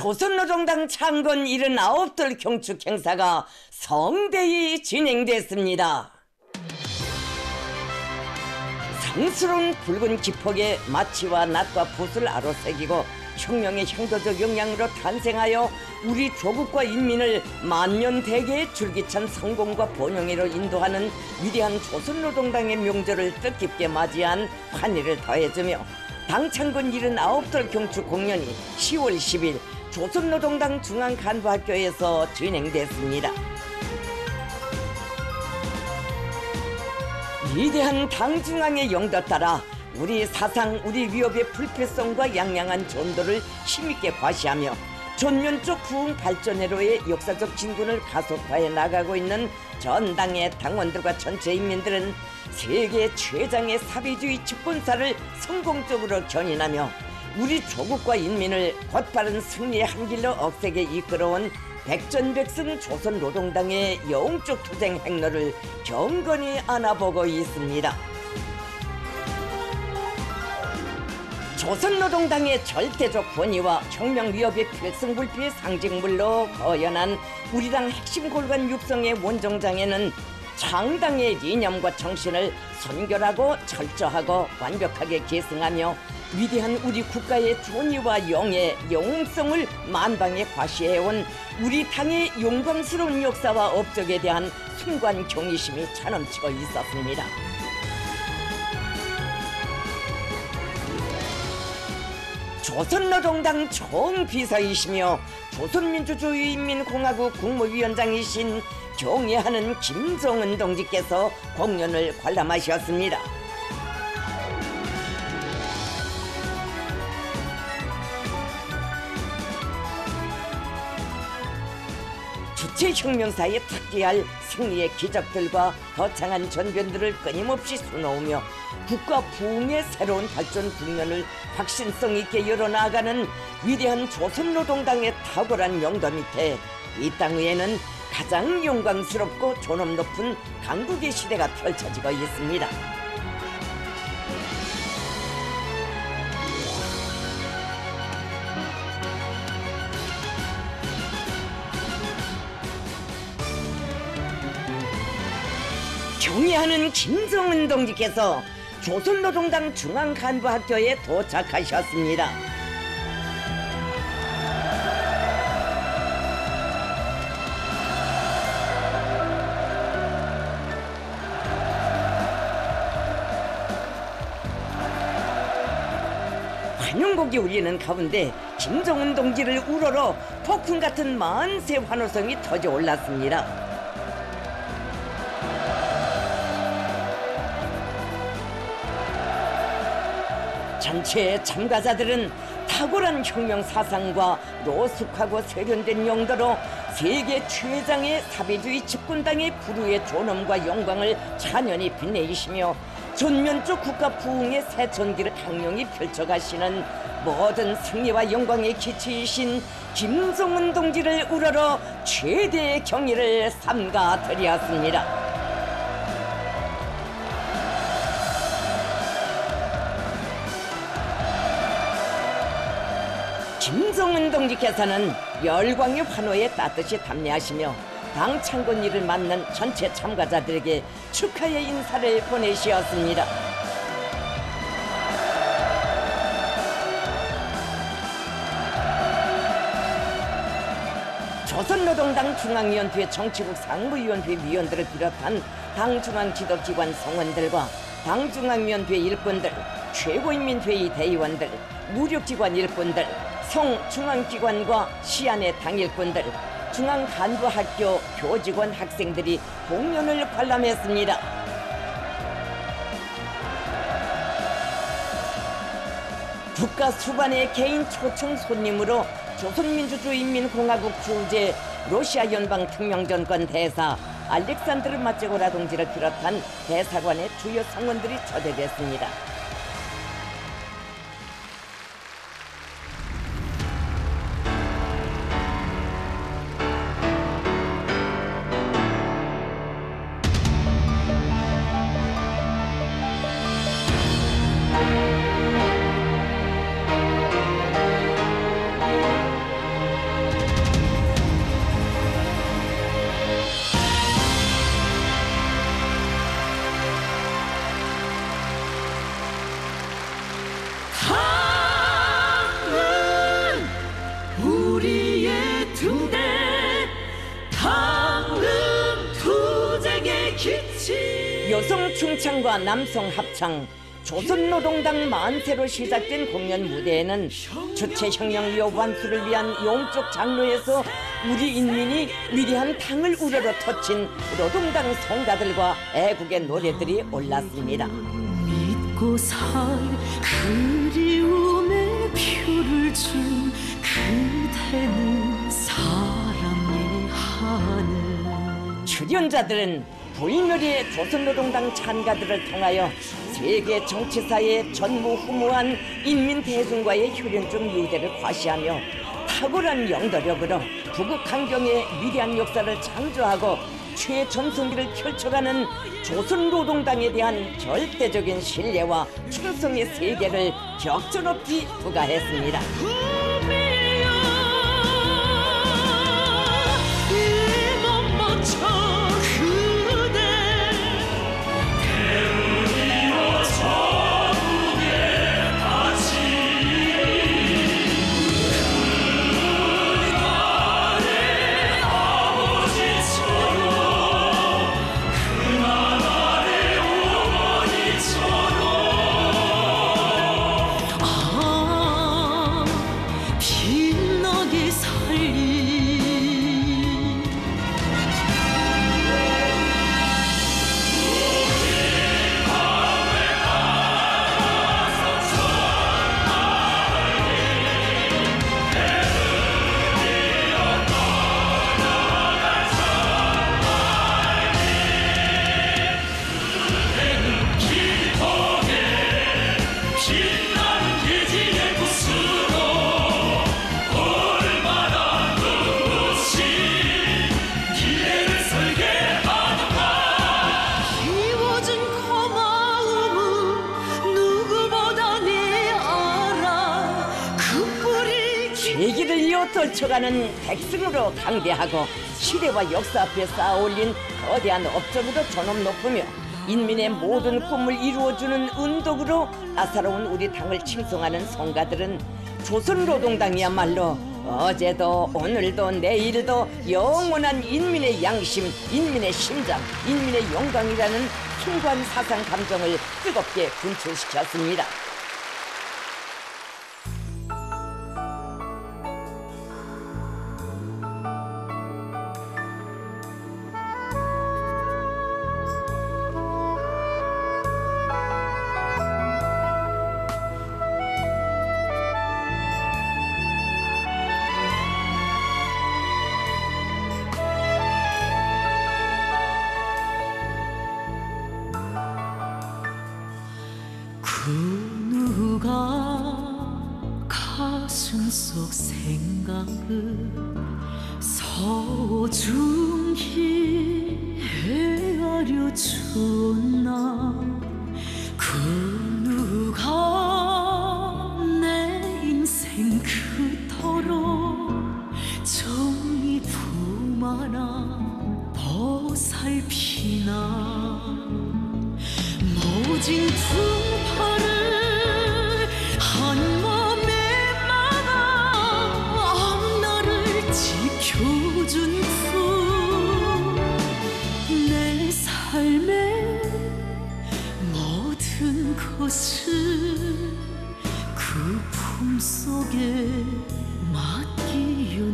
조선노동당 창건 79돌 경축 행사가 성대히 진행됐습니다. 상스러운 붉은 기폭에 마치와 낫과 붓을 아로새기고 혁명의 향도적 영향으로 탄생하여 우리 조국과 인민을 만년대계의 줄기찬 성공과 번영으로 인도하는 위대한 조선노동당의 명절을 뜻깊게 맞이한 환희를 더해주며 당창군 79돌 경축 공연이 10월 10일 조선노동당 중앙간부학교에서 진행됐습니다. 위대한 당 중앙의 영도 따라 우리 사상, 우리 위협의 불패성과 양양한 전도를 힘있게 과시하며 전면적 부흥 발전회로의 역사적 진군을 가속화해 나가고 있는 전당의 당원들과 전체 인민들은 세계 최장의 사비주의 집권사를 성공적으로 견인하며 우리 조국과 인민을 곧바른 승리의 한 길로 억세게 이끌어온 백전백승 조선노동당의 영적 투쟁 행로를 경건히 안아보고 있습니다. 조선노동당의 절대적 권위와 혁명 위협의 필승불피의 상징물로 거연한 우리 당 핵심 골간 육성의 원정장에는 창당의 이념과 정신을 선결하고 철저하고 완벽하게 계승하며 위대한 우리 국가의 존의와 영예, 영웅성을 만방에 과시해온 우리 당의 영광스러운 역사와 업적에 대한 순관 경의심이 차넘치고 있었습니다. 조선노동당 총 비서이시며 조선민주주의인민공화국 국무위원장이신 경애하는 김정은 동지께서 공연을 관람하셨습니다. 주체혁명사에 특기할 승리의 기적들과 거창한 전변들을 끊임없이 수놓으며 국가 부흥의 새로운 발전 국면을 확신성 있게 열어나가는 위대한 조선노동당의 탁월한 영도 밑에 이 땅 위에는 가장 영광스럽고 존엄 높은 강국의 시대가 펼쳐지고 있습니다. 경의하는 김정은 동지께서 조선노동당 중앙간부학교에 도착하셨습니다. 환영곡이 울리는 가운데 김정은 동지를 우러러 폭풍 같은 만세 환호성이 터져 올랐습니다. 전체 참가자들은 탁월한 혁명 사상과 노숙하고 세련된 용도로 세계 최장의 사회주의 집권당의 부류의 존엄과 영광을 찬연히 빛내시며 전면적 국가 부흥의 새 전기를 강력히 펼쳐가시는 모든 승리와 영광의 기치이신 김정은 동지를 우러러 최대의 경의를 삼가 드렸습니다. 김정은 동지께서는 열광의 환호에 따뜻이 답례하시며 당 창건 일을 맡는 전체 참가자들에게 축하의 인사를 보내시었습니다. 조선노동당 중앙위원회 정치국 상무위원회 위원들을 비롯한 당 중앙 지도기관 성원들과 당 중앙위원회 일꾼들, 최고인민회의 대의원들, 무력기관 일꾼들, 성 중앙기관과 시안의 당일꾼들, 중앙간부학교 교직원 학생들이 공연을 관람했습니다. 국가 수반의 개인 초청 손님으로 조선민주주의인민공화국 주재 러시아 연방 특명정권 대사 알렉산드르 마제고라 동지를 비롯한 대사관의 주요 성원들이 초대됐습니다. 여성 충창과 남성 합창 조선노동당 만세로 시작된 공연 무대에는 주체혁명이요 완수를 위한 영적 장로에서 우리 인민이 위대한 당을 우러러 터친 노동당 성가들과 애국의 노래들이 올랐습니다. 믿고 살 그리움의 표를 준 그대는 사랑의 하늘 출연자들은 불멸의 조선노동당 찬가들을 통하여 세계 정치사의 전무후무한 인민 대중과의 효련적 유대를 과시하며 탁월한 영도력으로 부국 강경의 위대한 역사를 창조하고 최전성기를 펼쳐가는 조선노동당에 대한 절대적인 신뢰와 충성의 세계를 격전 없이 부가했습니다. 이어 떨쳐가는 백승으로 강대하고 시대와 역사 앞에 쌓아올린 거대한 업적으로 존엄 높으며 인민의 모든 꿈을 이루어주는 은덕으로 따사로운 우리 당을 칭송하는 성가들은 조선노동당이야말로 어제도 오늘도 내일도 영원한 인민의 양심, 인민의 심장, 인민의 영광이라는 숭고한 사상 감정을 뜨겁게 분출시켰습니다. 모든 것을 그 품속에 맡기었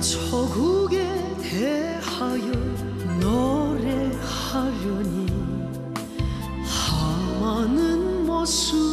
저국에 대하여 노래하려니 하마는 모습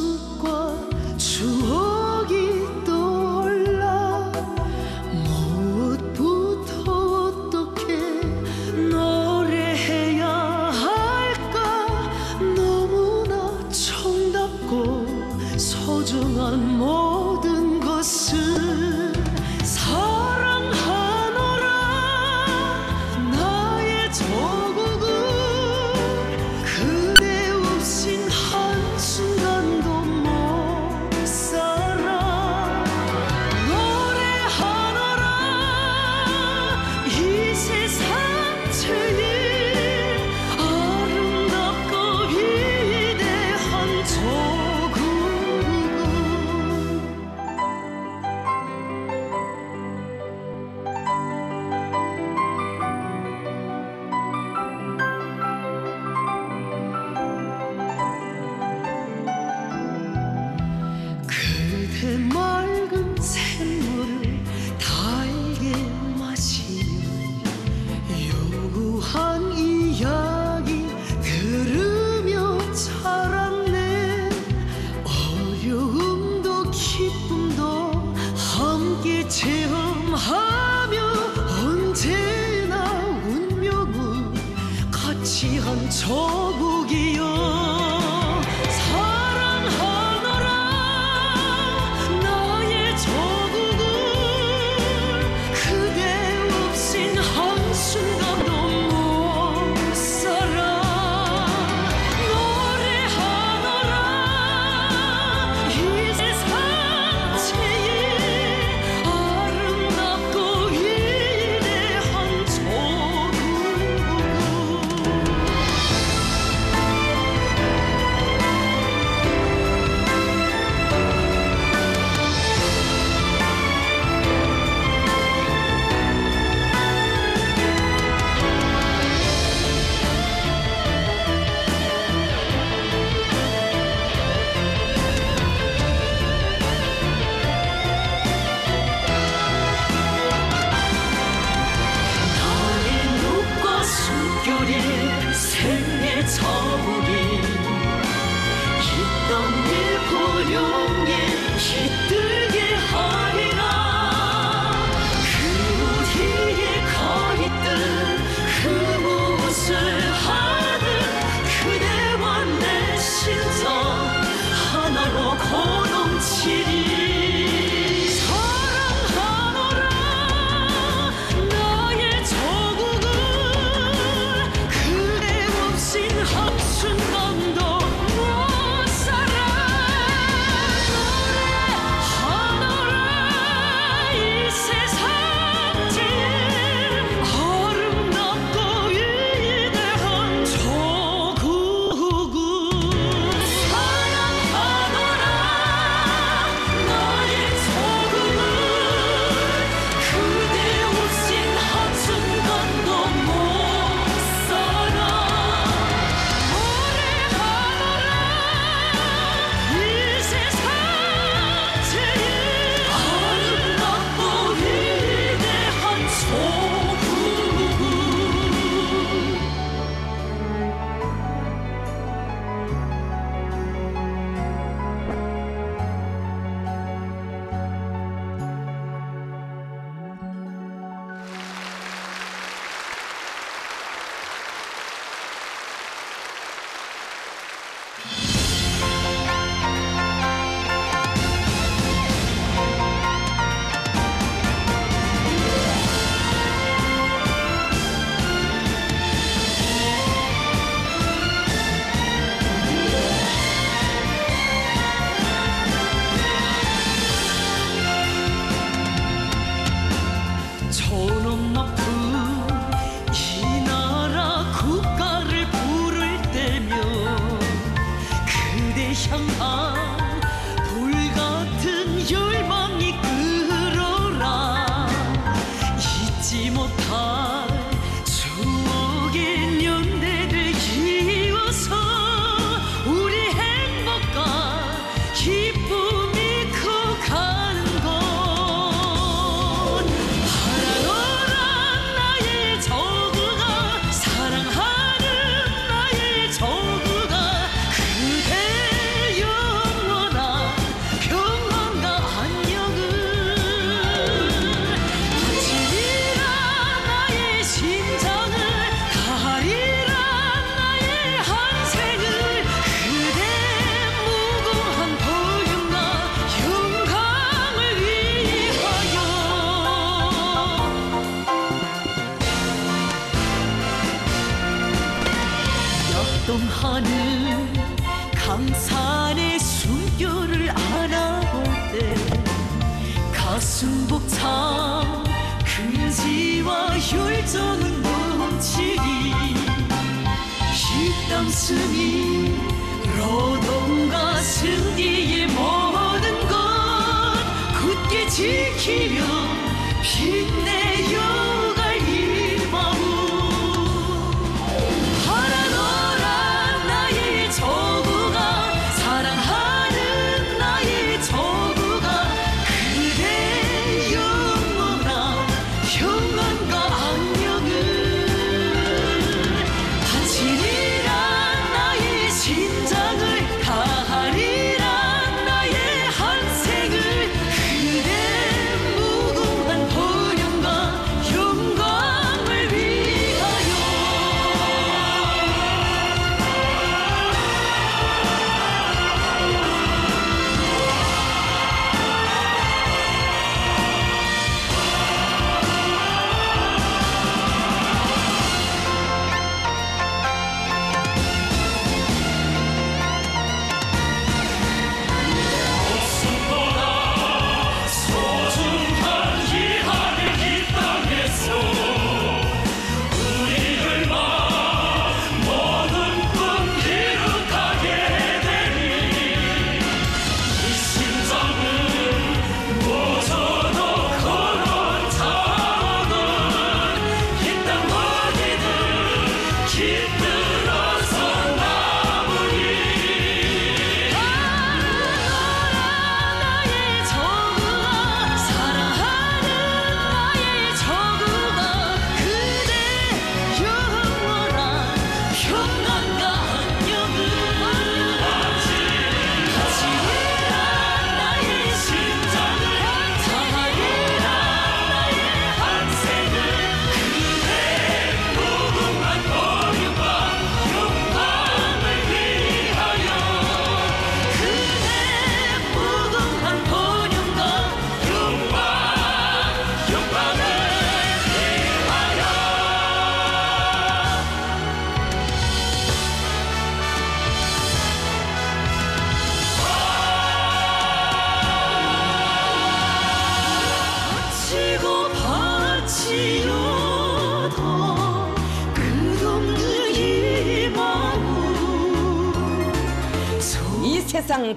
어순복참 금지와 율정은 넘치리 식당스이 로동과 승리의 모든 것 굳게 지키며 빛내요.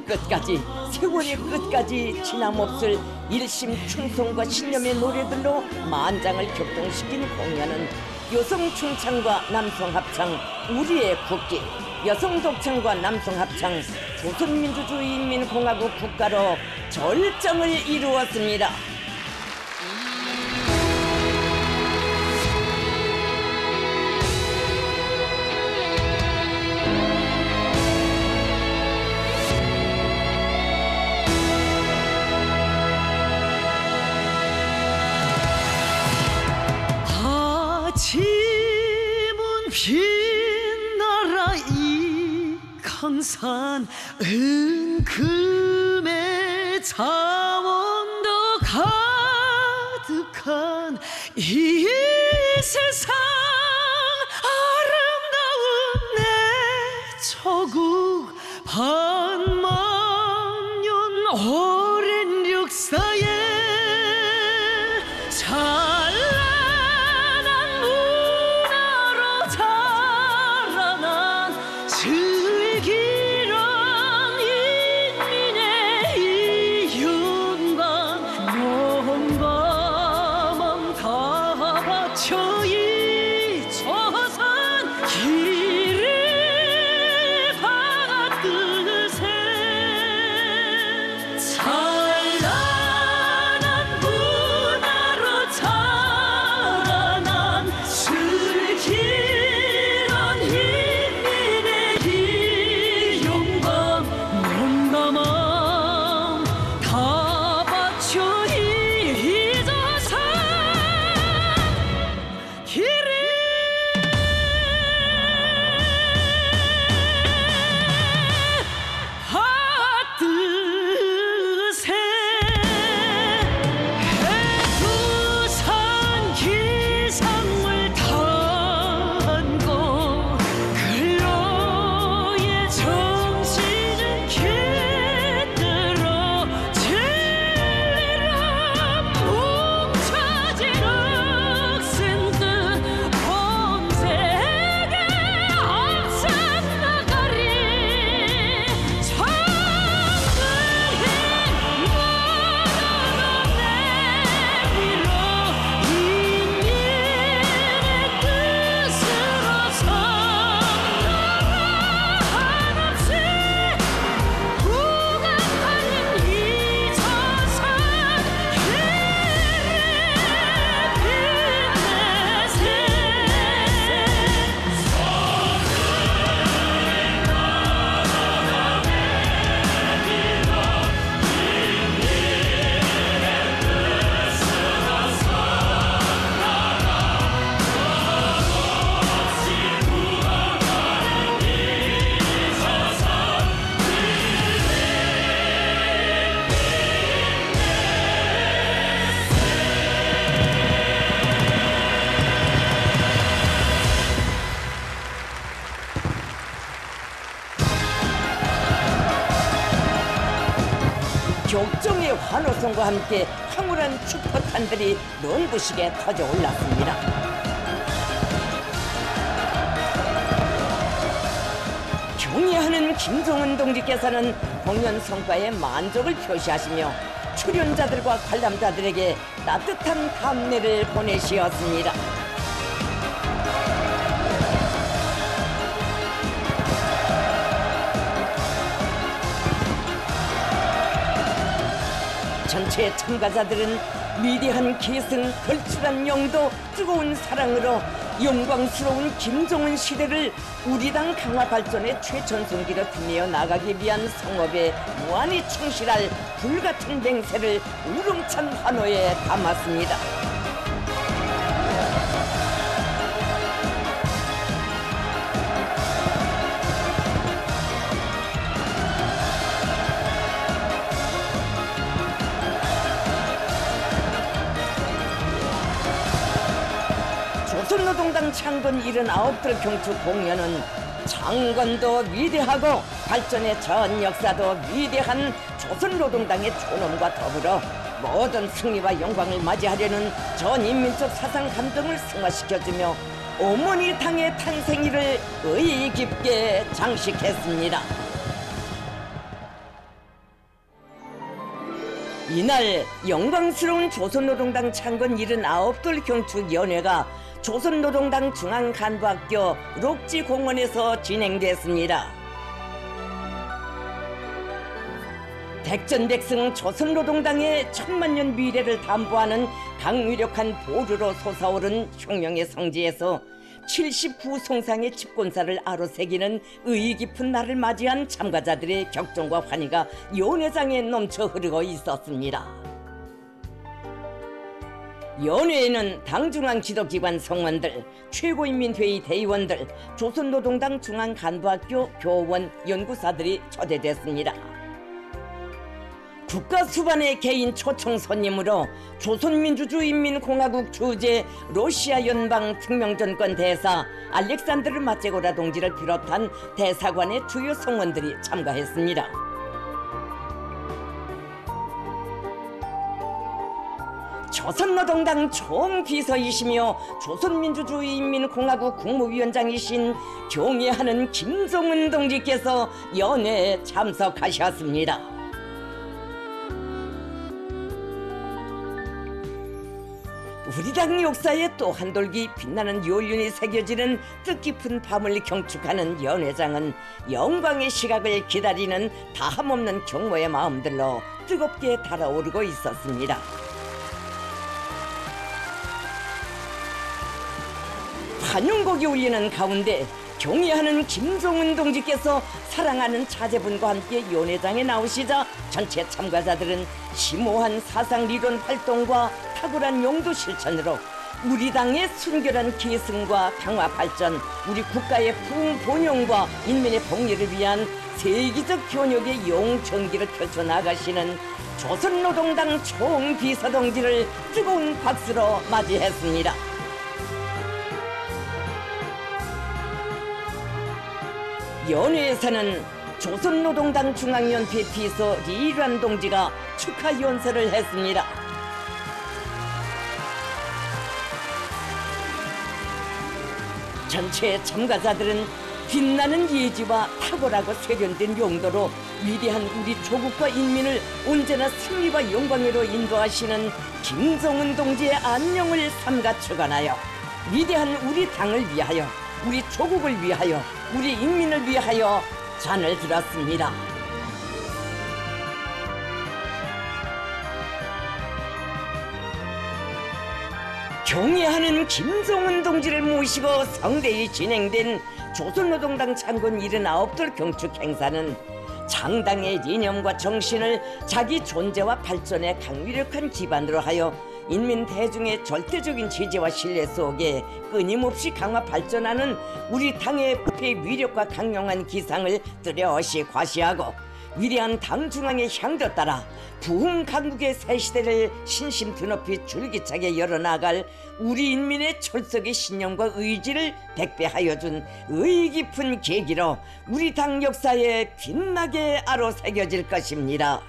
끝까지 세월의 끝까지 지남없을 일심 충성과 신념의 노래들로 만장을 격동시킨 공연은 여성 충창과 남성 합창 우리의 국기 여성 독창과 남성 합창 조선민주주의인민공화국 국가로 절정을 이루었습니다. 강산 은금의 자원도 가득한 이 환호성과 함께 황홀한 축포탄들이 눈부시게 터져 올랐습니다. 경의하는 김종은 동지께서는 공연 성과에 만족을 표시하시며 출연자들과 관람자들에게 따뜻한 감례를 보내시었습니다. 전체 참가자들은 위대한 기승, 걸출한 영도, 뜨거운 사랑으로 영광스러운 김정은 시대를 우리 당 강화 발전의 최전성기로 빛내어 나가기 위한 성업에 무한히 충실할 불같은 맹세를 우렁찬 환호에 담았습니다. 조선노동당 창건 79들 경축 공연은 창건도 위대하고 발전의 전 역사도 위대한 조선노동당의 존엄과 더불어 모든 승리와 영광을 맞이하려는 전 인민적 사상 감동을 승화시켜주며 어머니 당의 탄생일을 의의 깊게 장식했습니다. 이날 영광스러운 조선노동당 창건 79돌 경축 연회가 조선노동당 중앙간부학교 록지공원에서 진행됐습니다. 백전백승 조선노동당의 천만년 미래를 담보하는 강위력한 보루로 솟아오른 혁명의 성지에서 79송상의 집권사를 아로새기는 의의 깊은 날을 맞이한 참가자들의 격정과 환희가 연회장에 넘쳐 흐르고 있었습니다. 연회에는 당 중앙 지도기관 성원들, 최고인민회의 대의원들, 조선노동당 중앙 간부학교 교원, 연구사들이 초대됐습니다. 국가 수반의 개인 초청 손님으로 조선민주주의인민공화국 주재 러시아 연방 특명전권 대사 알렉산드르 마체고라 동지를 비롯한 대사관의 주요 성원들이 참가했습니다. 조선노동당 총비서이시며 조선민주주의인민공화국 국무위원장이신 경애하는 김정은 동지께서 연회에 참석하셨습니다. 우리 당 역사에 또 한 돌기 빛나는 요륜이 새겨지는 뜻깊은 밤을 경축하는 연회장은 영광의 시각을 기다리는 다함없는 경모의 마음들로 뜨겁게 달아오르고 있었습니다. 환영곡이 울리는 가운데 경의하는 김종은 동지께서 사랑하는 자제분과 함께 연회장에 나오시자 전체 참가자들은 심오한 사상 리론 활동과 탁월한 용도 실천으로 우리 당의 순결한 계승과 평화 발전, 우리 국가의 부흥 번영과 인민의 복리를 위한 세계적 교역의 용전기를 펼쳐 나가시는 조선노동당 총비서동지를 뜨거운 박수로 맞이했습니다. 연회에서는 조선노동당 중앙연회 비서 리란 동지가 축하 연설을 했습니다. 전체 참가자들은 빛나는 예지와 탁월하고 세련된 용도로 위대한 우리 조국과 인민을 언제나 승리와 영광으로 인도하시는 김정은 동지의 안녕을 삼가 축원하여 위대한 우리 당을 위하여 우리 조국을 위하여 우리 인민을 위하여 잔을 들었습니다. 경애하는 김종은 동지를 모시고 성대히 진행된 조선노동당 창건 79돌 경축 행사는 장당의 이념과 정신을 자기 존재와 발전의 강위력한 기반으로 하여 인민 대중의 절대적인 지지와 신뢰 속에 끊임없이 강화 발전하는 우리 당의 부패 위력과 강력한 기상을 뚜렷이 과시하고 위대한 당 중앙의 향도 따라 부흥 강국의 새 시대를 신심 드높이 줄기차게 열어나갈 우리 인민의 철석의 신념과 의지를 백배하여 준 의의 깊은 계기로 우리 당 역사에 빛나게 아로 새겨질 것입니다.